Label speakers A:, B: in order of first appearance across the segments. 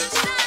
A: Stop.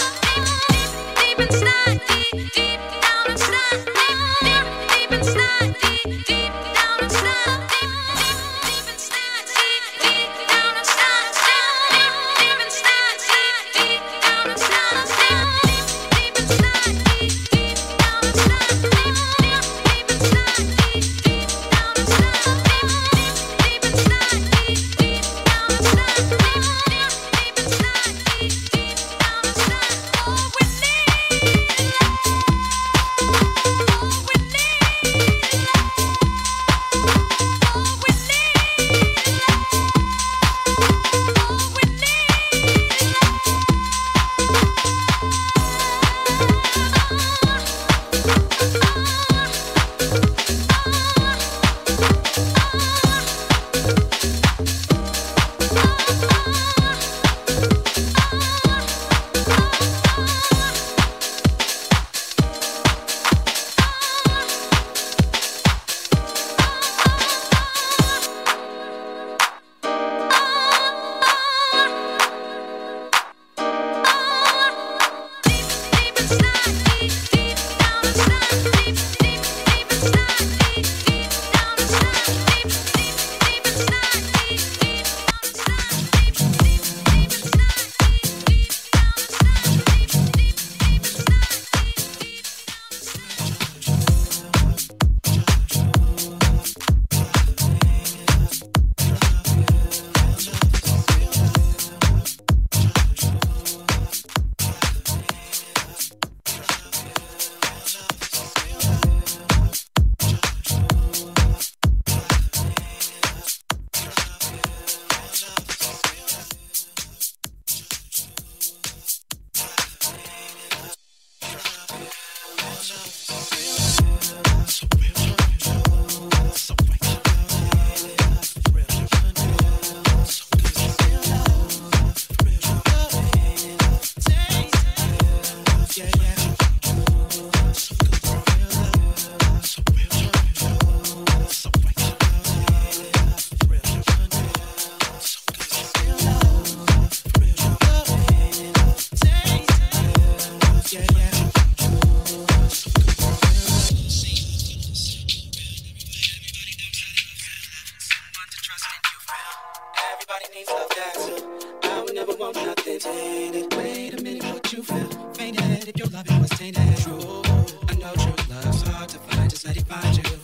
A: Everybody needs love, that's I would never want nothing tainted. Wait a minute, what you feel? Fainted if your loving was tainted. True, I know true love's hard to find. Just let it find you.